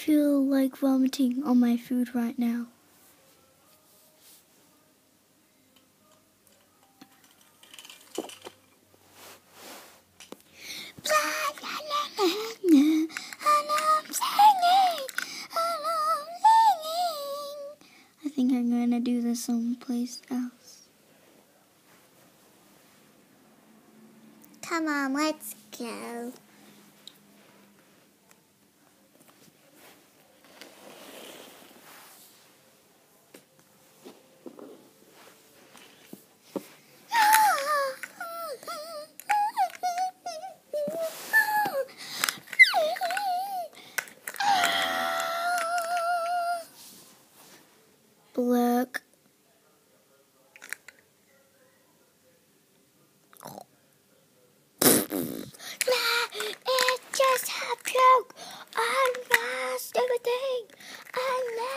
feel like vomiting on my food right now. I think I'm gonna do this someplace else. Come on, let's go. Black. It's just a joke. I'm not stupid thing. I'm not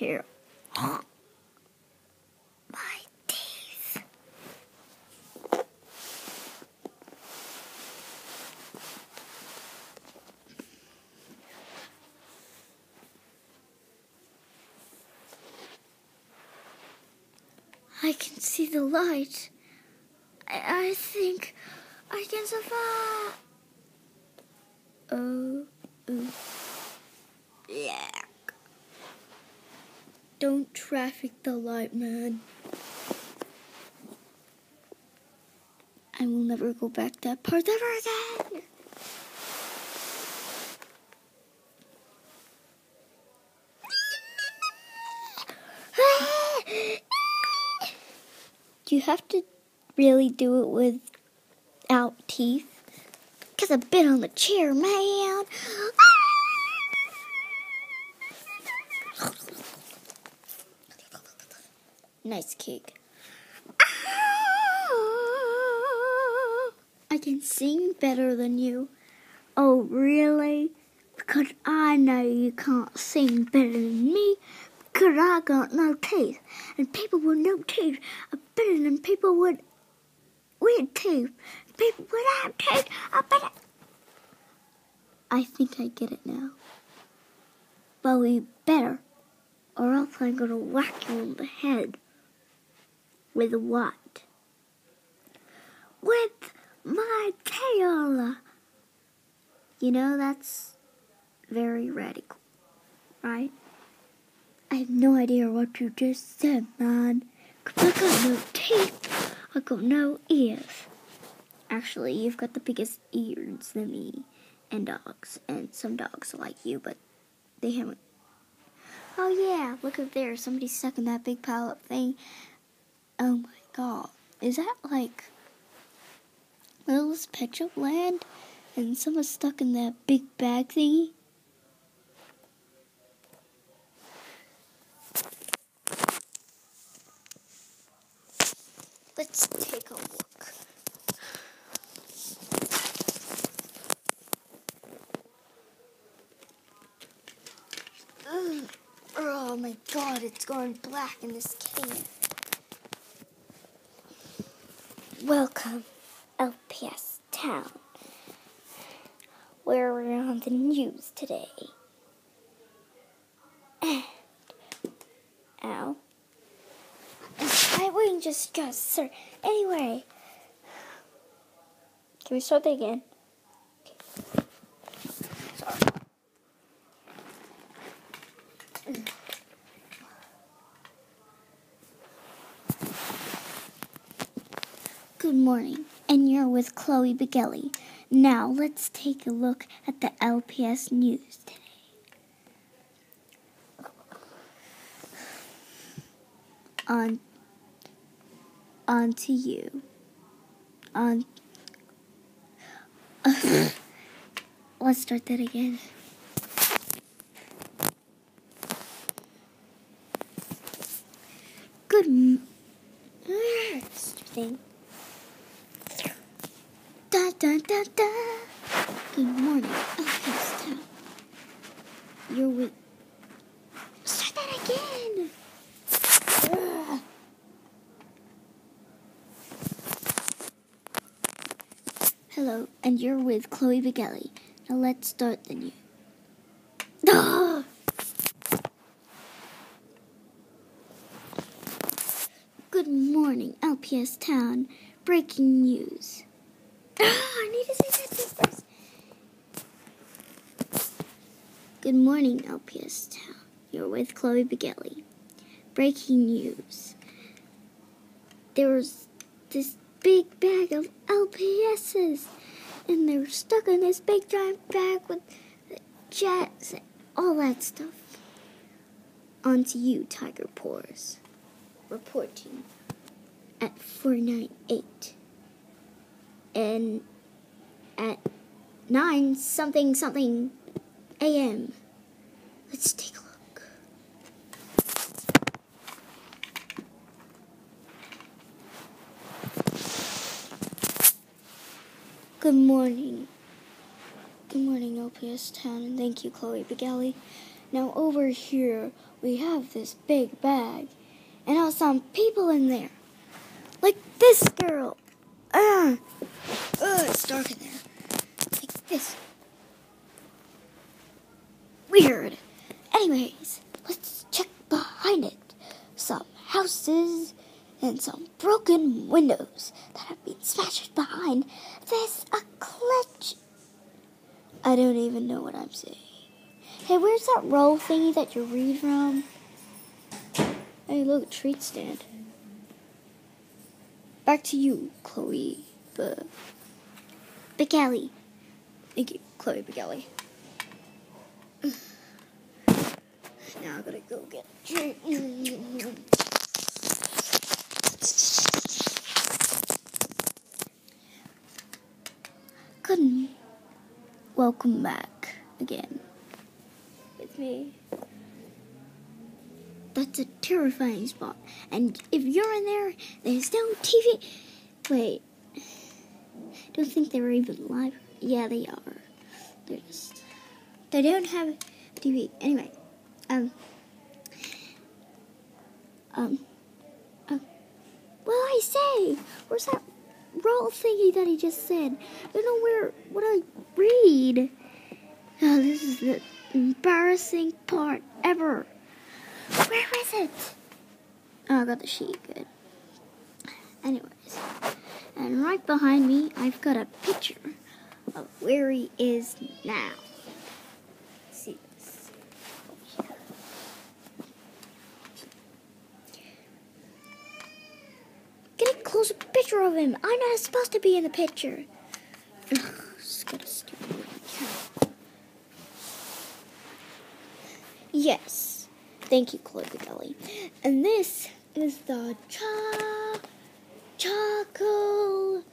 Chair. My teeth. I can see the light. I, I think I can survive. Oh, oh. Yeah. Don't traffic the light, man. I will never go back that part ever again. Do you have to really do it without teeth? Because I've been on the chair, man. Nice cake. Ah! I can sing better than you. Oh, really? Because I know you can't sing better than me because I got no teeth. And people with no teeth are better than people with with teeth. People without teeth are better. I think I get it now. But we better, or else I'm gonna whack you on the head. With what? With my tail. You know, that's very radical, right? I have no idea what you just said, man. 'Cause I got no teeth. I got no ears. Actually, you've got the biggest ears than me and dogs. And some dogs are like you, but they haven't. Oh, yeah, look up there. Somebody's stuck in that big pile up thing. Oh my god. Is that like Littlest Pet Shop Land? And someone's stuck in that big bag thingy? Let's take a look. Ugh. Oh my god, it's going black in this can. Welcome, LPS Town. Where we're on the news today. Ow. wouldn't just go, sir. Anyway, can we start that again? Morning, and you're with Chloe Bigelli. Now let's take a look at the LPS news today. On on to you. On let's start that again. Good thing. Da da da. Good morning. LPS Town. You're with. Start that again. Ugh. Hello, and you're with Chloe Bigelli. Now let's start the news. Ah! Good morning, LPS Town. Breaking news. I need to say that first. Good morning, LPS Town. You're with Chloe Bigelli. Breaking news. There was this big bag of LPSs, and they were stuck in this big giant bag with the jets and all that stuff. On to you, Tiger Pores. Reporting at 498 and at 9 something something a.m. Let's take a look. Good morning. Good morning, LPS Town, and thank you, Chloe Bigelli. Now, over here, we have this big bag, and now some people in there. Like this girl. Ah! Ugh, it's dark in there. Like this. Weird. Anyways, let's check behind it. Some houses and some broken windows that have been smashed behind this a clutch. I don't even know what I'm saying. Hey, where's that roll thingy that you read from? Hey, look, treat stand. Back to you, Chloe. The Bigelli. Thank you, Chloe Bigelli. Now I gotta go get a drink. Good. Welcome back again It's me. That's a terrifying spot. And if you're in there, there's no TV. Wait. Don't think they were even live. Yeah, they are. They're just. They don't have TV. Anyway. Um. Um. Um. Well, I say, where's that roll thingy that he just said? I don't know where. What I read. Oh, this is the embarrassing part ever. Where is it? Oh, I got the sheet. Good. Anyways, and right behind me, I've got a picture of where he is now. Let's see this. Get a closer picture of him. I'm not supposed to be in the picture. Yes. Thank you, Chloe Bigelli. And this is the cha charcoal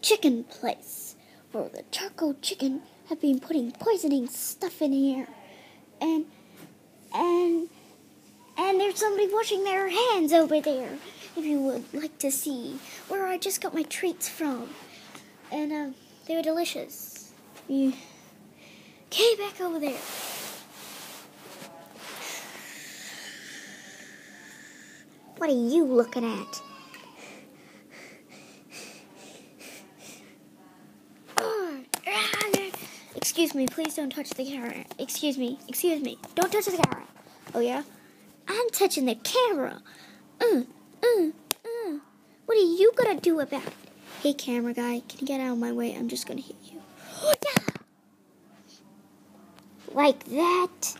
chicken place where the charcoal chicken have been putting poisoning stuff in here. And and and there's somebody washing their hands over there. If you would like to see where I just got my treats from. And um they were delicious. You okay back over there. What are you looking at? Excuse me, please don't touch the camera. Excuse me, excuse me. Don't touch the camera. Oh, yeah? I'm touching the camera. Uh, uh, uh. What are you gonna do about it? Hey, camera guy, can you get out of my way? I'm just gonna hit you. yeah! Like that.